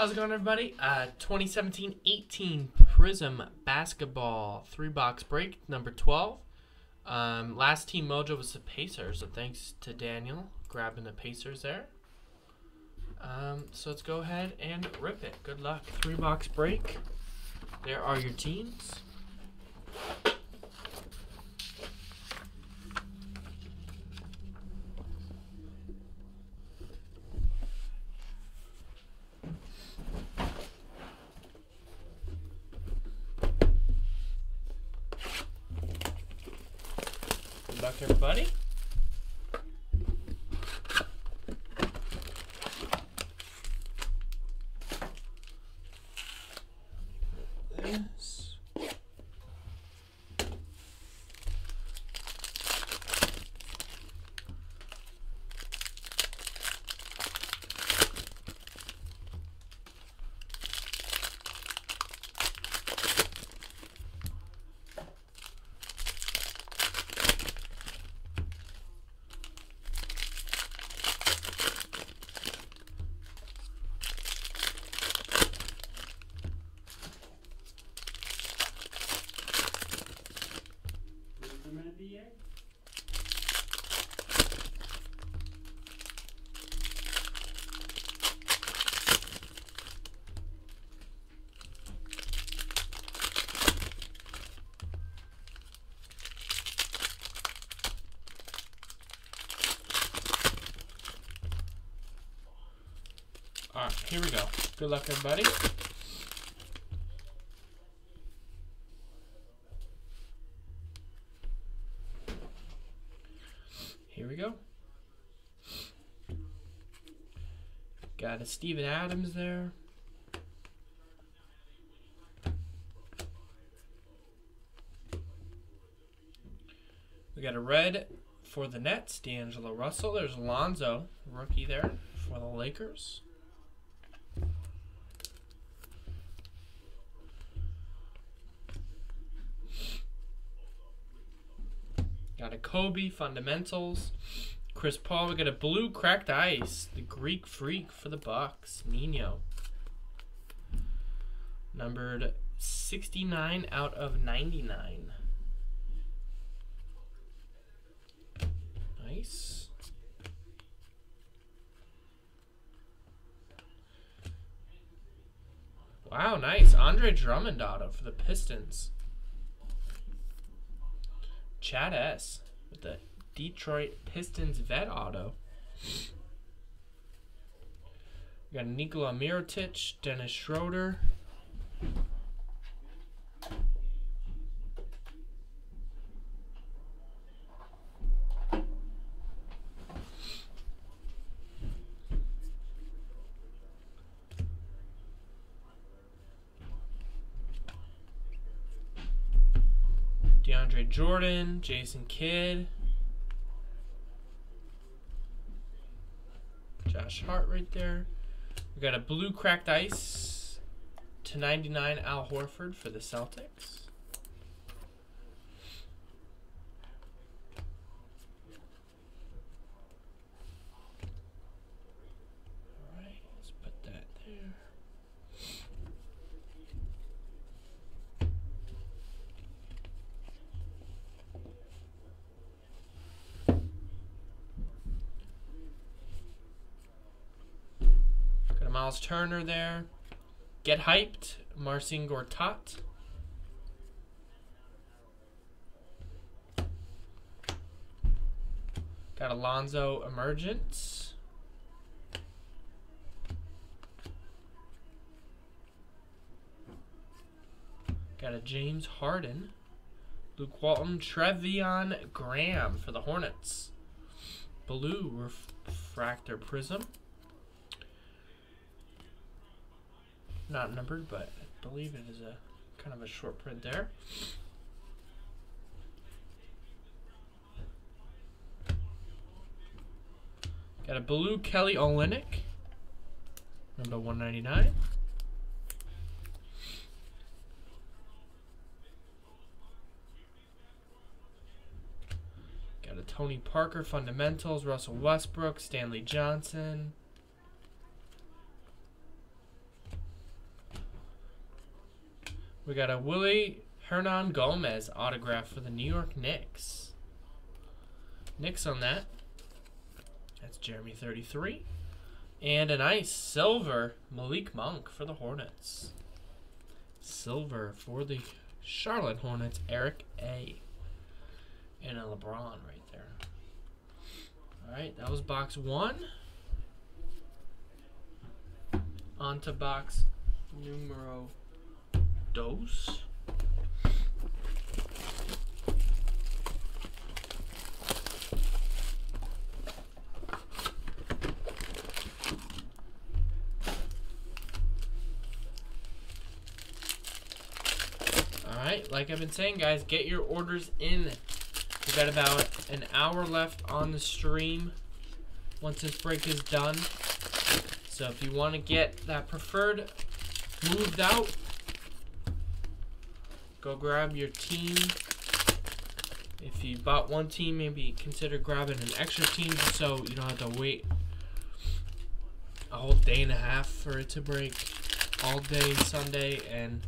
How's it going, everybody? Uh, 2017-18 Prizm Basketball three-box break, number 12. Um, last team mojo was the Pacers, so thanks to Daniel grabbing the Pacers there. Um, so let's go ahead and rip it. Good luck. Three-box break. There are your teams. Everybody. This. Alright, here we go. Good luck, everybody. Here we go. Got a Steven Adams there. We got a red for the Nets, D'Angelo Russell. There's Lonzo, rookie there for the Lakers. Kobe fundamentals. Chris Paul. We got a blue cracked ice. The Greek freak for the Bucks. Nino. Numbered 69 out of 99. Nice. Wow, nice. Andre Drummond auto for the Pistons. Chad S. with the Detroit Pistons vet auto. We got Nikola Mirotic, Dennis Schroeder. DeAndre Jordan, Jason Kidd, Josh Hart right there. We got a blue cracked ice to 99 Al Horford for the Celtics. All right, let's put that there. Got a Miles Turner there. Get hyped, Marcin Gortat. Got Alonzo Emergence. Got a James Harden. Luke Walton, Treveon Graham for the Hornets. Blue refractor prism. Not numbered, but I believe it is a kind of a short print there. Got a blue Kelly Olynyk, number 199. Got a Tony Parker fundamentals, Russell Westbrook, Stanley Johnson. We got a Willie Hernan Gomez autograph for the New York Knicks. Knicks on that. That's Jeremy 33. And a nice silver Malik Monk for the Hornets. Silver for the Charlotte Hornets, Eric A. And a LeBron right there. Alright, that was box one. On to box numero dos. Alright, like I've been saying, guys, get your orders in. We've got about an hour left on the stream once this break is done. So if you want to get that preferred moved out, go grab your team. If you bought one team, maybe consider grabbing an extra team so you don't have to wait a whole day and a half for it to break all day Sunday and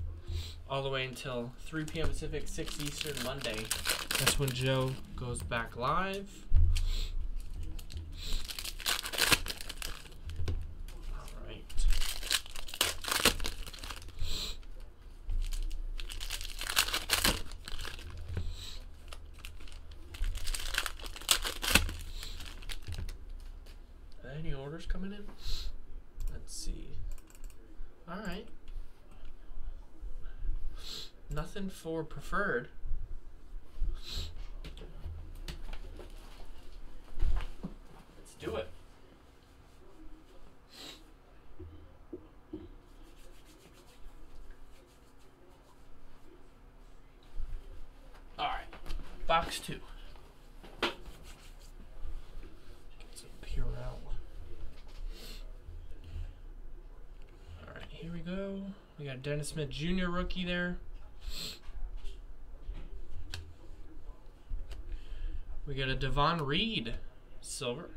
all the way until 3 p.m. Pacific, 6 Eastern Monday. That's when Joe goes back live. All right. Any orders coming in? Let's see. All right. Nothing for preferred. Let's do it. All right, box two. All right, here we go. We got Dennis Smith Jr. rookie there. We got a Davon Reed silver.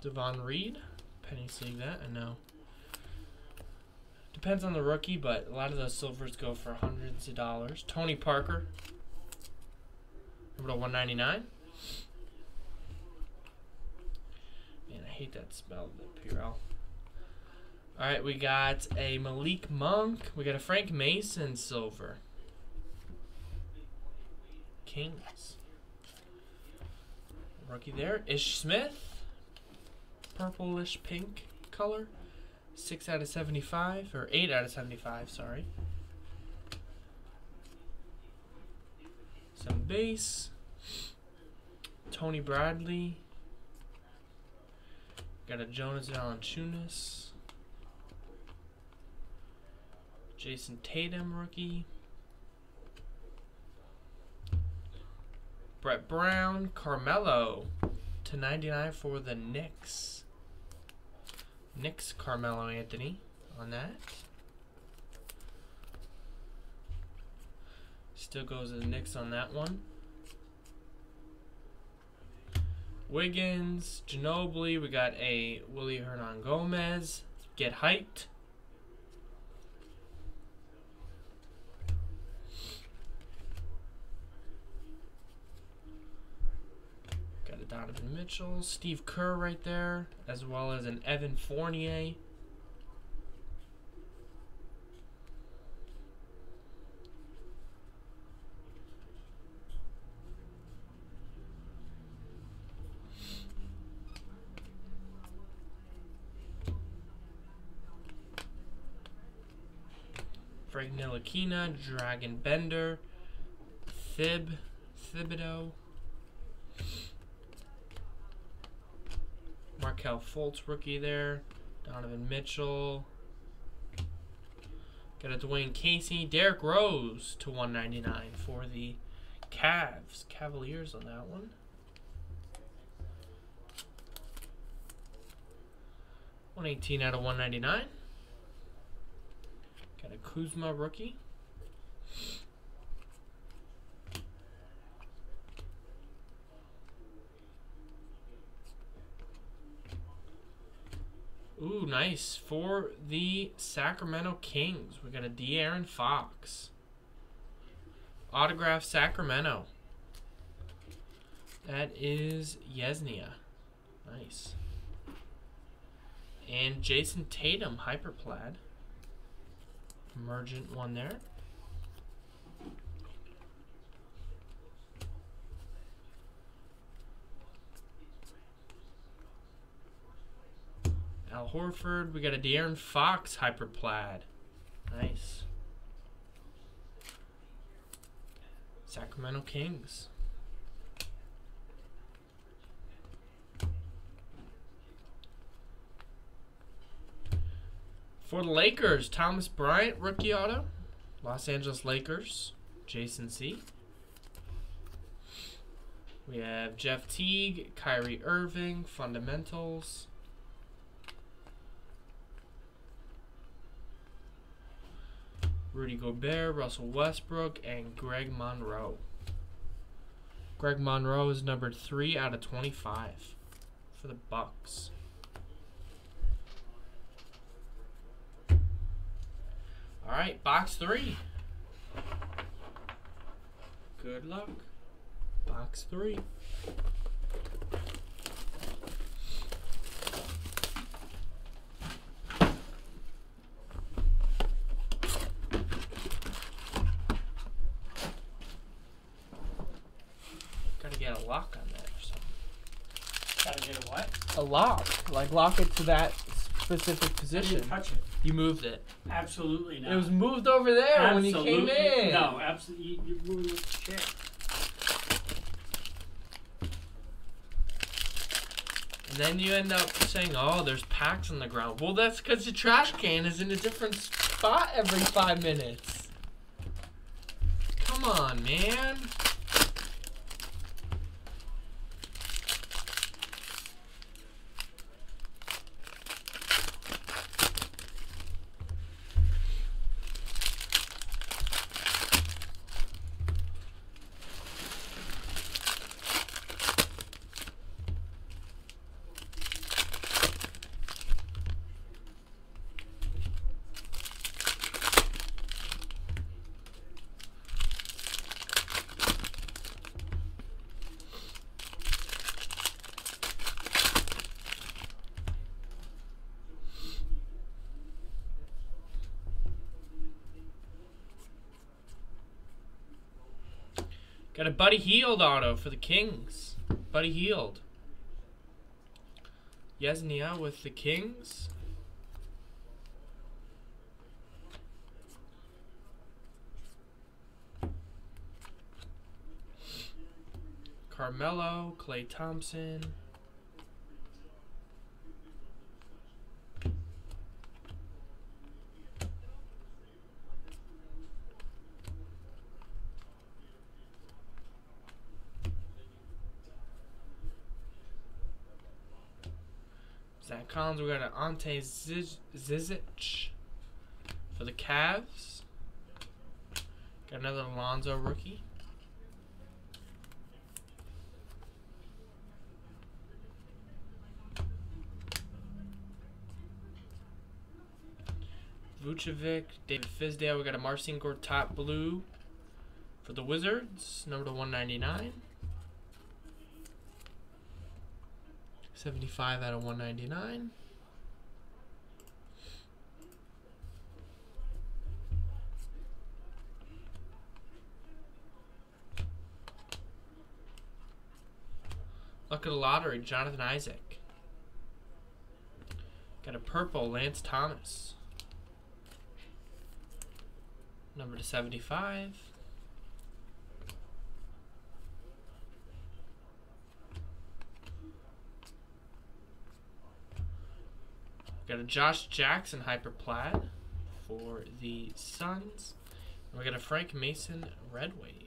Davon Reed. Penny sleeve that, I know. Depends on the rookie, but a lot of those silvers go for hundreds of dollars. Tony Parker. Number to 199. Man, I hate that smell the Purell. Alright, we got a Malik Monk. We got a Frank Mason silver. Kings. Rookie there. Ish Smith. Purplish pink color. 6 out of 75. Or 8 out of 75, sorry. Some base. Tony Bradley. Got a Jonas Valanciunas. Jayson Tatum rookie. Brett Brown, Carmelo to 99 for the Knicks. Knicks Carmelo Anthony on that. Still goes as Knicks on that one. Wiggins, Ginobili, we got a Willy Hernangomez. Get hyped. Got a Donovan Mitchell, Steve Kerr right there, as well as an Evan Fournier. Frank Ntilikina, Dragan Bender, Thib, Thibodeau, Markelle Fultz rookie there, Donovan Mitchell, got a Dwane Casey, Derrick Rose to 199 for the Cavs, Cavaliers on that one. One eighteen out of one ninety nine. Got a Kuzma rookie. Ooh, nice. For the Sacramento Kings, we got a De'Aaron Fox. Autograph Sacramento. That is Yesnia. Nice. And Jayson Tatum, Hyperplaid. Emergent one there. Al Horford. We got a De'Aaron Fox Hyperplaid. Nice. Sacramento Kings. For the Lakers, Thomas Bryant, rookie auto. Los Angeles Lakers, Jason C. We have Jeff Teague, Kyrie Irving, fundamentals. Rudy Gobert, Russell Westbrook, and Greg Monroe. Greg Monroe is numbered 3 out of 25 for the Bucks. All right, box 3. Good luck. Box 3. Gotta get a lock on that or something. Gotta get a what? A lock. Like lock it to that specific position. didn't touch it. You moved it. Absolutely not. It was moved over there when you came in. No, absolutely. You, you're moving with the chair. And then you end up saying, oh, there's packs on the ground. Well, that's because the trash can is in a different spot every five minutes. Come on, man. Got a Buddy Hield auto for the Kings. Buddy Hield. Yesnia with the Kings. Carmelo, Klay Thompson. Collins, we got an Ante Ziz- Zizic for the Cavs. Got another Alonzo rookie. Vucevic, David Fizdale. We got a Marcin Gortat blue for the Wizards, number to 199. 75 out of 199. Luck of the lottery, Jonathan Isaac. Got a purple, Lance Thomas. Number to 75. Got a Josh Jackson hyper plaid for the Suns. And we got a Frank Mason red wave.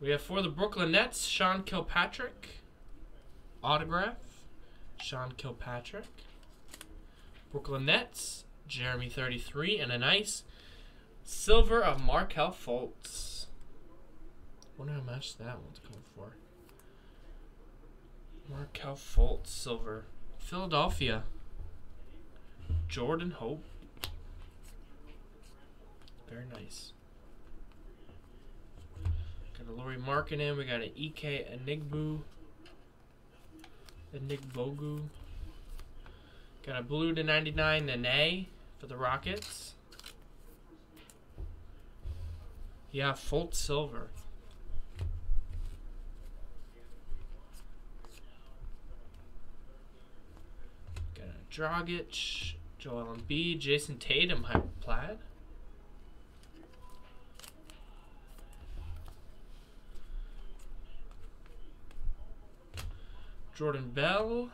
We have for the Brooklyn Nets, Sean Kilpatrick. Autograph. Sean Kilpatrick. Brooklyn Nets, Jeremy 33, and a nice Silver of Markelle Fultz. Wonder how much that one's going for. Markelle Fultz, silver. Philadelphia. Jordan Hope. Very nice. Got a Lauri Markkanen. We got an Ike Enigbu. Anigbogu. Got a blue to 99 Nene for the Rockets. Yeah, Fultz silver. Got a Dragic, Joel Embiid, Jayson Tatum, hyper plaid. Jordan Bell.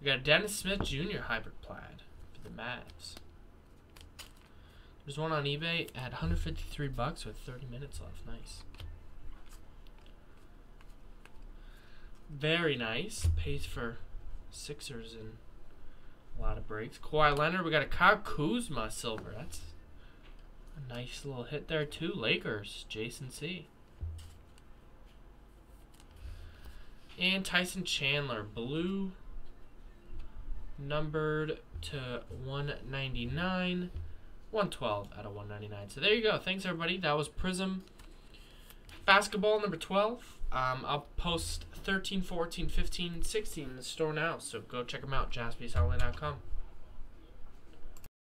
We got Dennis Smith Jr. hybrid plaid for the Mavs. There's one on eBay at 153 bucks with 30 minutes left. Nice. Very nice. Pays for Sixers and a lot of breaks. Kawhi Leonard. We got a Kyle Kuzma silver. That's a nice little hit there too. Lakers. Jason C. And Tyson Chandler, blue, numbered to 199, 112 out of 199. So there you go. Thanks, everybody. That was Prizm Basketball number 12. Um, I'll post 13, 14, 15, 16 in the store now. So go check them out, jaspysholiday.com.